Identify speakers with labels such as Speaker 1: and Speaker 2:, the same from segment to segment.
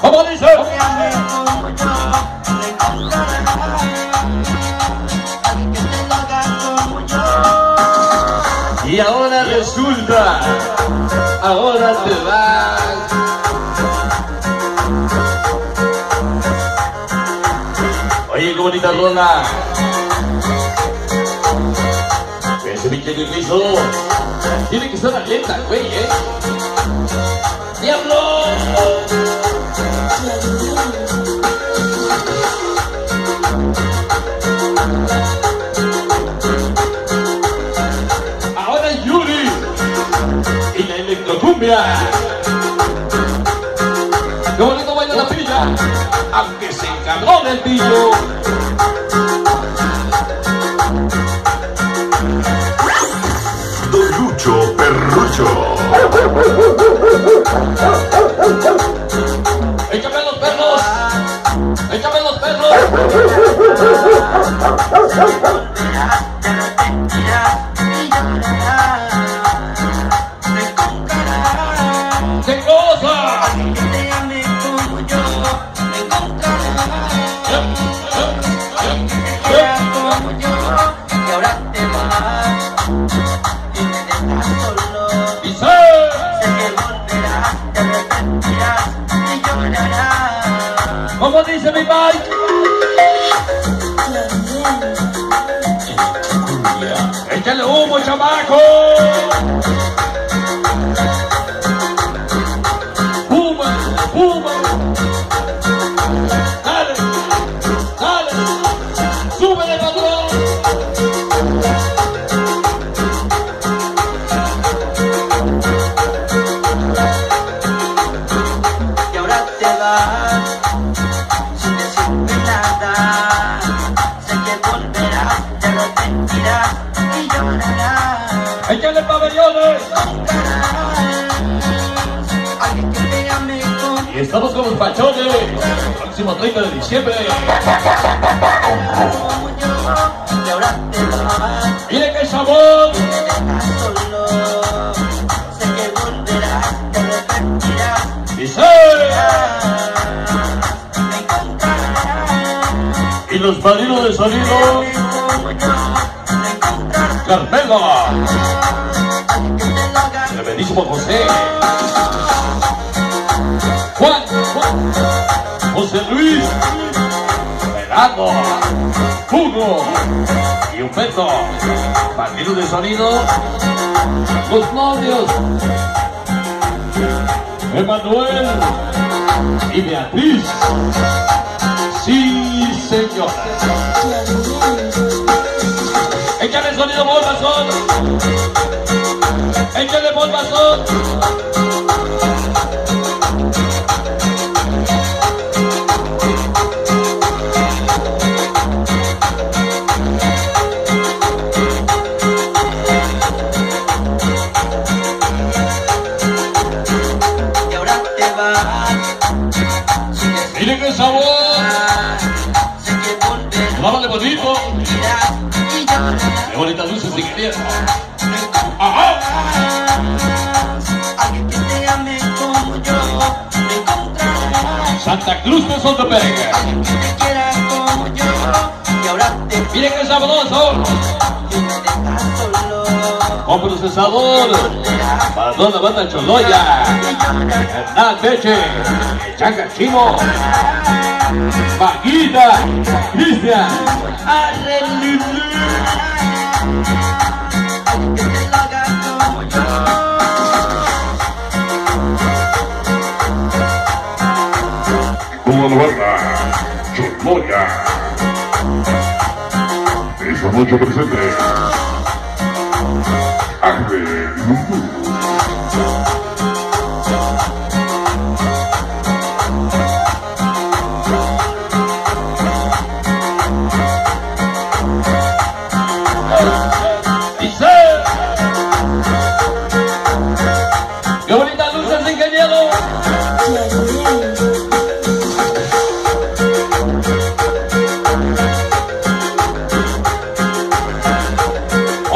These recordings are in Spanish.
Speaker 1: ¿Cómo dice? Y ahora resulta, ahora te vas. Oye, qué bonita rola. Ese pinche que hizo. Tiene que estar lenta, güey, ¿eh? ¡Diablo! Ahora Yuri y la electrocumbia. ¡Qué bonito baila la pilla! Aunque se encabrone el pillo.
Speaker 2: Don Lucho Perrucho.
Speaker 1: ¿Cómo dice mi Mike? ¡Échale humo, chamaco! ¡Puma! ¡Puma! ¡Dale! ¡Dale! ¡Súbele!
Speaker 3: Y ahora te vas sin decirme nada. Sé que volverás, te arrepentirás.
Speaker 1: ¡Échale pabellones! Y estamos con los pachones. Próximo 30 de diciembre. ¡Mire qué sabor! Dice. Y los padrinos de sonido. Carmelo. El bendísimo José. Juan. José Luis. Fernando. Hugo. Y Humberto. Padrino de sonido. Los novios. Emanuel. Y Beatriz. Sí, señor. Échale Bolbazón. Échale, Bolbazón. Qué bonitas luces si querías. Ajá.
Speaker 3: Alguien que te ame como yo. Me encontrarás.
Speaker 1: Santa Cruz de Sotopeque.
Speaker 3: Alguien que te quiera como yo. Y ahora te
Speaker 1: Miren qué sabroso. Con procesador. Para toda la banda Choloya. Hernán Peche. Chaca Chimo. Paquita. Cristian.
Speaker 2: Esta noche presente. Ángel.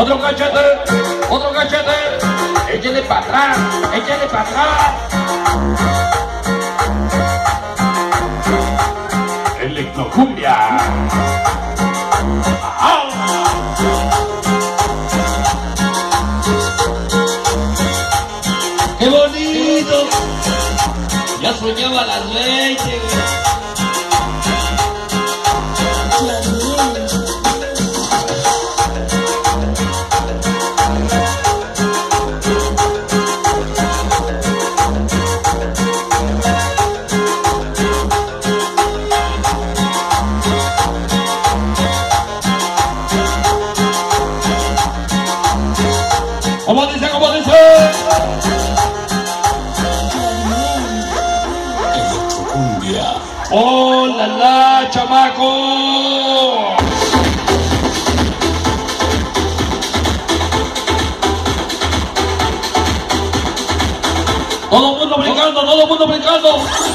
Speaker 1: Otro cachete, otro cachete. Échale para atrás, échale para atrás. Electrocumbia.
Speaker 3: ¡Qué bonito! Ya soñaba las 20.
Speaker 1: ¿Cómo dice? ¿Cómo dice?
Speaker 3: Electrocumbia.
Speaker 1: ¡Oh, la la, chamaco! Todo el mundo brincando, todo el mundo brincando.